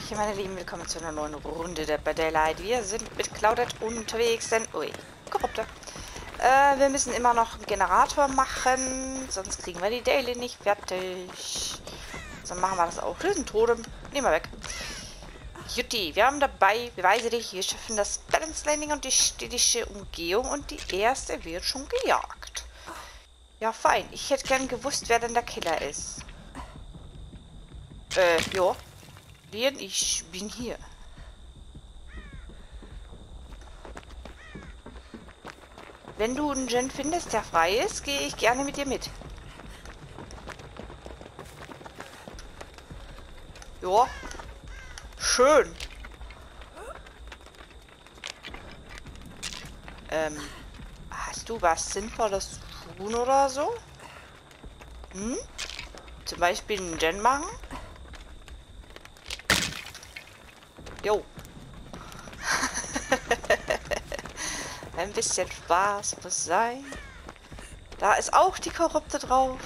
Hallöchen, meine Lieben, willkommen zu einer neuen Runde der bei Daylight. Wir sind mit Claudette unterwegs, denn... Ui, Korrupte. Äh, wir müssen immer noch einen Generator machen, sonst kriegen wir die Daily nicht fertig. So machen wir das auch. Ist ein Totem. Nehmen wir weg. Jutti, wir haben dabei, beweise dich, wir schaffen das Balance Landing und die städtische Umgehung und die erste wird schon gejagt. Ja, fein. Ich hätte gern gewusst, wer denn der Killer ist. Äh, ja. Leon, ich bin hier. Wenn du einen Gen findest, der frei ist, gehe ich gerne mit dir mit. Ja. Schön. Ähm, hast du was Sinnvolles zu tun oder so? Hm? Zum Beispiel einen Gen machen? Jo. Ein bisschen Spaß muss sein. Da ist auch die Korrupte drauf.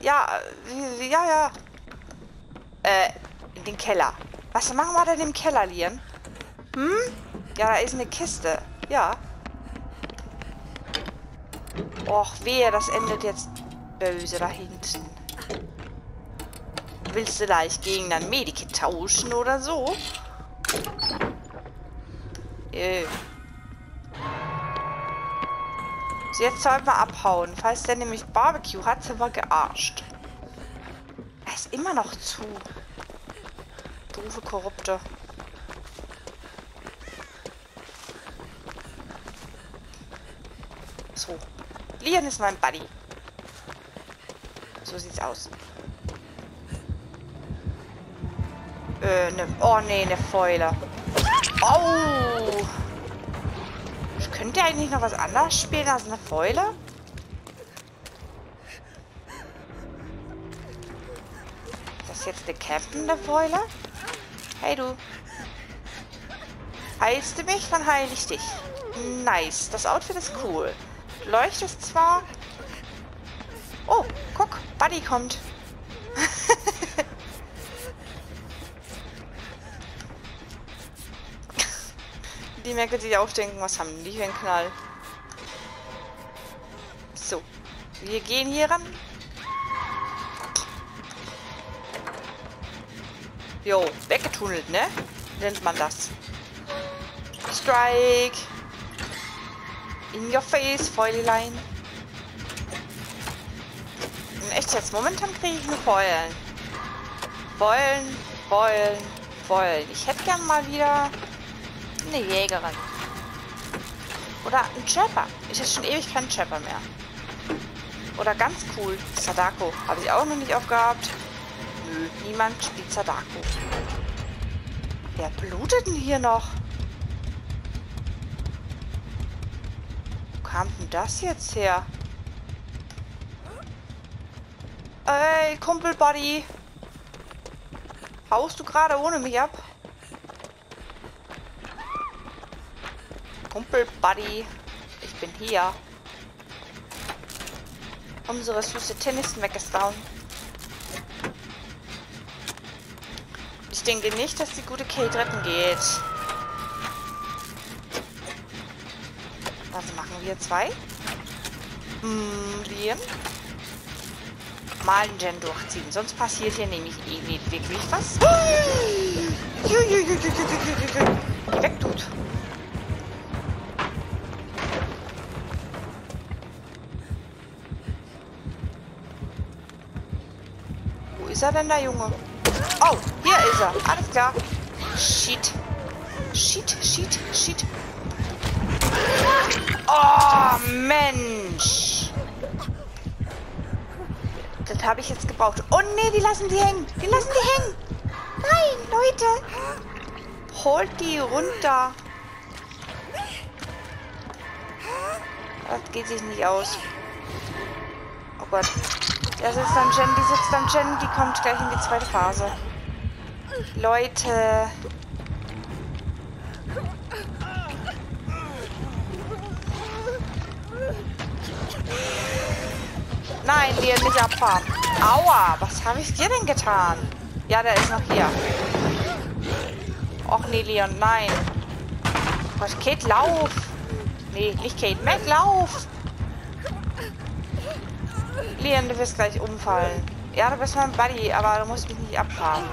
Ja, ja, ja. Äh, in den Keller. Was machen wir denn im Keller, Lian? Hm? Ja, da ist eine Kiste. Ja. Och, wehe, das endet jetzt böse da hinten. Willst du gleich gegen ein Medikit tauschen oder so? Äh. So, jetzt sollten wir abhauen. Falls der nämlich Barbecue hat, sind wir gearscht. Er ist immer noch zu. Doofe Korrupte. So. Lian ist mein Buddy. So sieht's aus. Äh, ne, oh nee, eine Fäule. Oh! Ich könnte eigentlich noch was anderes spielen als eine Fäule? Ist das jetzt der Captain der Fäule? Hey du. Heilst du mich, dann heile ich dich. Nice. Das Outfit ist cool. Leuchtest zwar... Oh, guck. Buddy kommt. Die Merkel sich auch denken, was haben die für einen Knall? So. Wir gehen hier ran. Jo, weggetunnelt, ne? Nennt man das. Strike. In your face, Fäulein. In echt jetzt, momentan kriege ich nur Feulen. Feulen, Feulen, Feulen. Ich hätte gern mal wieder eine Jägerin. Oder ein Trapper. Ich hätte schon ewig keinen Trapper mehr. Oder ganz cool, Sadako. Habe ich auch noch nicht aufgehabt. Nö, niemand spielt Sadako. Wer blutet denn hier noch? Wo kam denn das jetzt her? Ey, Kumpel Buddy. Haust du gerade ohne mich ab? Kumpel Buddy. Ich bin hier. Unsere süße Tennis weggestauen. Ich denke nicht, dass die gute Kate retten geht. Was machen wir zwei? Hm, wir mal einen Gen durchziehen. Sonst passiert hier nämlich eh nicht wirklich was. Ist er denn, der Junge? Oh, hier ist er. Alles klar. Shit. Shit, shit, shit. Oh, Mensch. Das habe ich jetzt gebraucht. Oh, nee, die lassen die hängen. Die lassen die hängen. Nein, Leute. Holt die runter. Das geht sich nicht aus. Oh Gott. Da sitzt dann Jen, die sitzt dann Jen, die kommt gleich in die zweite Phase. Leute. Nein, wir nicht abfahren. Aua, was habe ich dir denn getan? Ja, der ist noch hier. Och nee, Leon, nein. Was, Kate, lauf! Nee, nicht Kate, Mac, lauf! Leon, du wirst gleich umfallen. Ja, du bist mein Buddy, aber du musst mich nicht abfahren.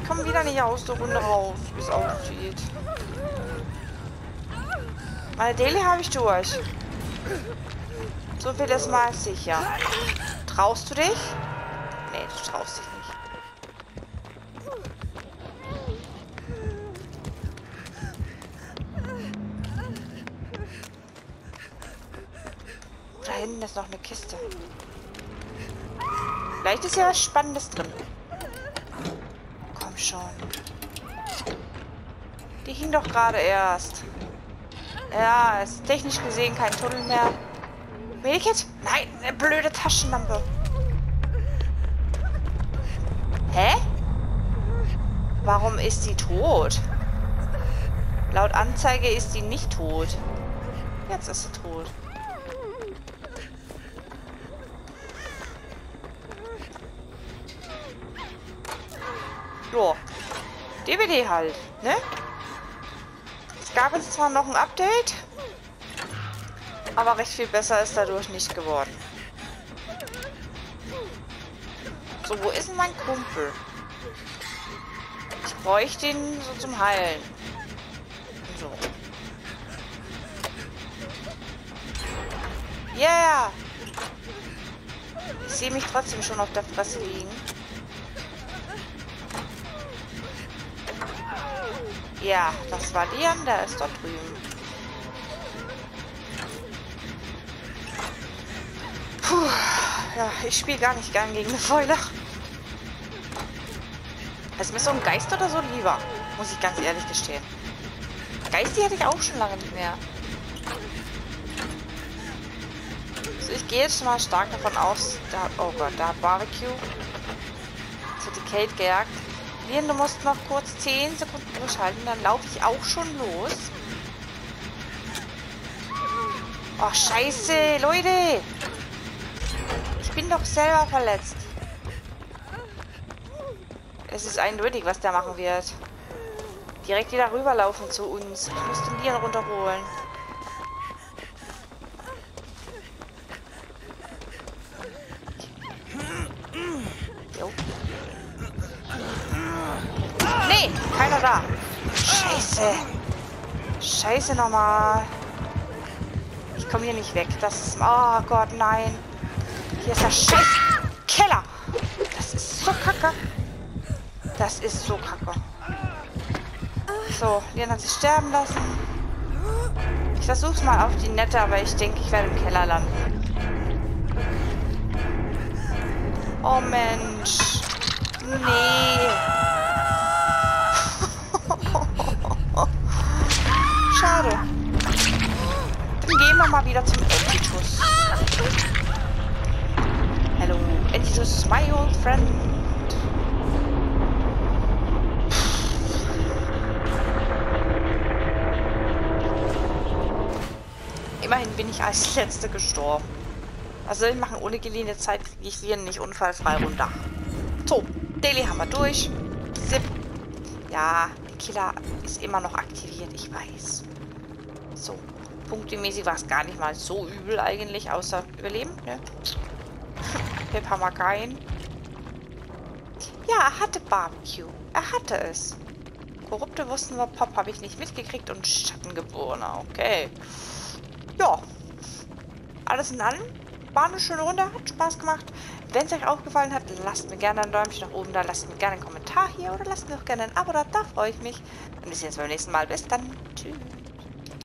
Ich komme wieder nicht aus der Runde raus, wie es aussieht. Meine Daily habe ich durch. So viel ist mal sicher. Traust du dich? Nee, du traust dich nicht. Da hinten ist noch eine Kiste. Vielleicht ist ja was Spannendes drin. Komm schon. Die hing doch gerade erst. Ja, ist technisch gesehen kein Tunnel mehr. Medikit? Nein, eine blöde Taschenlampe. Hä? Warum ist sie tot? Laut Anzeige ist sie nicht tot. Jetzt ist sie tot. So. DVD halt, ne? Es gab jetzt zwar noch ein Update, aber recht viel besser ist dadurch nicht geworden. So, wo ist denn mein Kumpel? Ich bräuchte ihn so zum Heilen. So. Yeah! Ich sehe mich trotzdem schon auf der Fresse liegen. Ja, das war Lian, der ist dort drüben. Puh, ja, ich spiele gar nicht gern gegen eine Fäule. Ist mir so ein Geist oder so lieber, muss ich ganz ehrlich gestehen. Geist, die hatte ich auch schon lange nicht mehr. So, ich gehe jetzt mal stark davon aus, da, oh Gott, da hat Barbecue. Jetzt wird die Kate gejagt. Lien, du musst noch kurz 10 Sekunden durchhalten, dann laufe ich auch schon los. Oh, scheiße, Leute. Ich bin doch selber verletzt. Es ist eindeutig, was der machen wird. Direkt wieder rüberlaufen zu uns. Ich muss den Lien runterholen. Keiner da. Scheiße. Scheiße nochmal. Ich komme hier nicht weg. Das ist... Oh Gott, nein. Hier ist der scheiß Keller. Das ist so kacke. Das ist so kacke. So, Leon hat sich sterben lassen. Ich versuch's mal auf die Nette, aber ich denke, ich werde im Keller landen. Oh Mensch. Nee. Wir mal wieder zum Entitus. Hello, Entitus, my old friend. Immerhin bin ich als Letzte gestorben. Was soll ich machen? Ohne geliehene Zeit kriege ich hier nicht unfallfrei runter. So, Daily haben wir durch. Zip. Ja, Killer ist immer noch aktiviert, ich weiß. So, punktemäßig war es gar nicht mal so übel eigentlich, außer Überleben, ne? Pip haben wir keinen. Ja, er hatte Barbecue. Er hatte es. Korrupte wussten wir, Pop habe ich nicht mitgekriegt und Schattengeborener, okay. Ja. Alles in allem war eine schöne Runde, hat Spaß gemacht. Wenn es euch aufgefallen hat, lasst mir gerne ein Däumchen nach oben da, lasst mir gerne einen Kommentar hier oder lasst mir auch gerne ein Abo da, da freue ich mich. Und bis jetzt beim nächsten Mal. Bis dann. Tschüss.